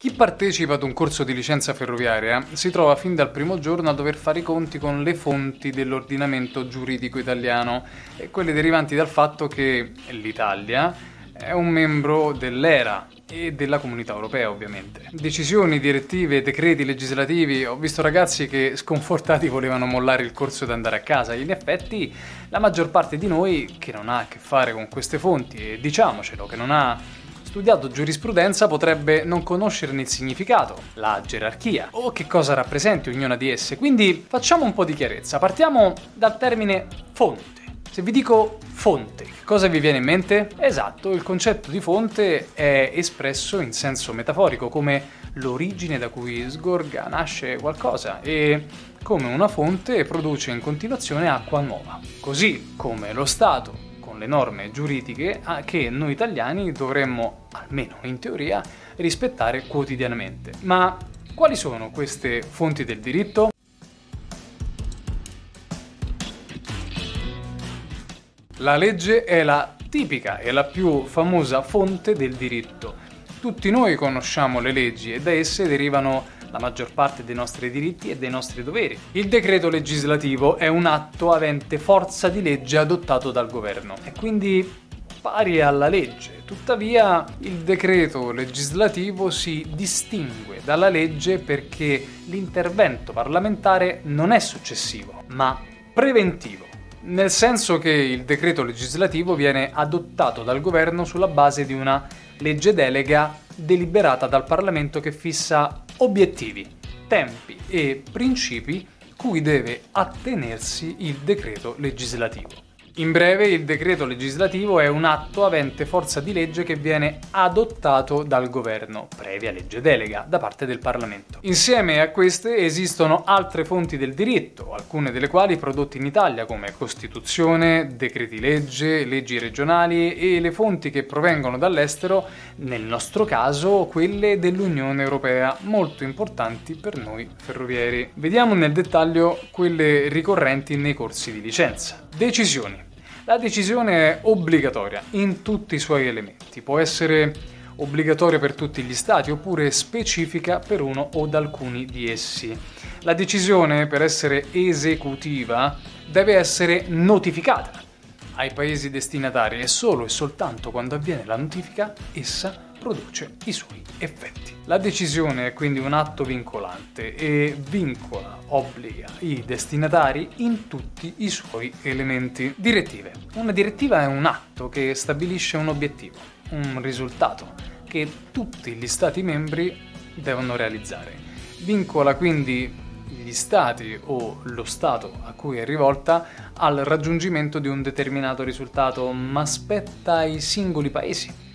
Chi partecipa ad un corso di licenza ferroviaria si trova fin dal primo giorno a dover fare i conti con le fonti dell'ordinamento giuridico italiano e quelle derivanti dal fatto che l'Italia è un membro dell'ERA e della comunità europea ovviamente. Decisioni, direttive, decreti legislativi, ho visto ragazzi che sconfortati volevano mollare il corso ed andare a casa. In effetti la maggior parte di noi che non ha a che fare con queste fonti e diciamocelo che non ha studiato giurisprudenza potrebbe non conoscerne il significato, la gerarchia o che cosa rappresenti ognuna di esse. Quindi facciamo un po' di chiarezza. Partiamo dal termine fonte. Se vi dico fonte, cosa vi viene in mente? Esatto, il concetto di fonte è espresso in senso metaforico come l'origine da cui sgorga, nasce qualcosa e come una fonte produce in continuazione acqua nuova. Così come lo Stato le norme giuridiche che noi italiani dovremmo, almeno in teoria, rispettare quotidianamente. Ma quali sono queste fonti del diritto? La legge è la tipica e la più famosa fonte del diritto. Tutti noi conosciamo le leggi e da esse derivano la maggior parte dei nostri diritti e dei nostri doveri. Il decreto legislativo è un atto avente forza di legge adottato dal governo e quindi pari alla legge. Tuttavia il decreto legislativo si distingue dalla legge perché l'intervento parlamentare non è successivo, ma preventivo. Nel senso che il decreto legislativo viene adottato dal governo sulla base di una legge delega deliberata dal Parlamento che fissa obiettivi, tempi e principi cui deve attenersi il decreto legislativo. In breve, il decreto legislativo è un atto avente forza di legge che viene adottato dal governo, previa legge delega, da parte del Parlamento. Insieme a queste esistono altre fonti del diritto, alcune delle quali prodotte in Italia come Costituzione, decreti legge, leggi regionali e le fonti che provengono dall'estero, nel nostro caso quelle dell'Unione Europea, molto importanti per noi ferrovieri. Vediamo nel dettaglio quelle ricorrenti nei corsi di licenza. Decisioni. La decisione è obbligatoria in tutti i suoi elementi, può essere obbligatoria per tutti gli stati oppure specifica per uno o alcuni di essi. La decisione, per essere esecutiva, deve essere notificata ai paesi destinatari e solo e soltanto quando avviene la notifica essa produce i suoi effetti. La decisione è quindi un atto vincolante e vincola, obbliga i destinatari in tutti i suoi elementi. Direttive. Una direttiva è un atto che stabilisce un obiettivo, un risultato che tutti gli Stati membri devono realizzare. Vincola quindi gli stati o lo stato a cui è rivolta al raggiungimento di un determinato risultato, ma spetta ai singoli paesi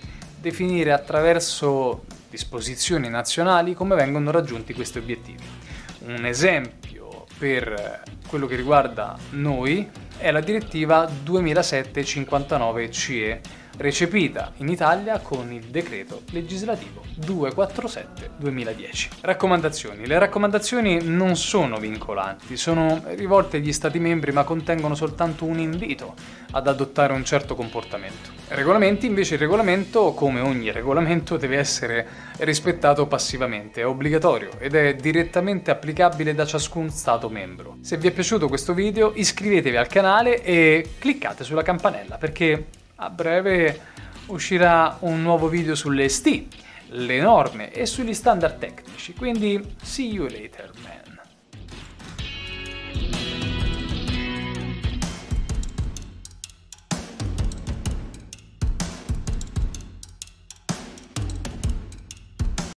definire attraverso disposizioni nazionali come vengono raggiunti questi obiettivi. Un esempio per quello che riguarda noi è la direttiva 2007-59 CE recepita in Italia con il decreto legislativo 247-2010. Raccomandazioni. Le raccomandazioni non sono vincolanti, sono rivolte agli Stati membri ma contengono soltanto un invito ad adottare un certo comportamento. Regolamenti invece il regolamento, come ogni regolamento, deve essere rispettato passivamente, è obbligatorio ed è direttamente applicabile da ciascun Stato membro. Se vi è piaciuto questo video iscrivetevi al canale e cliccate sulla campanella perché a breve uscirà un nuovo video sulle ST, le norme e sugli standard tecnici, quindi see you later man.